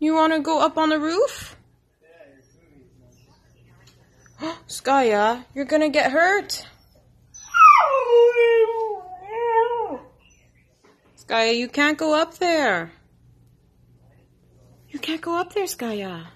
You want to go up on the roof? Skaya? you're gonna get hurt. Skaya. you can't go up there. You can't go up there, Skaya.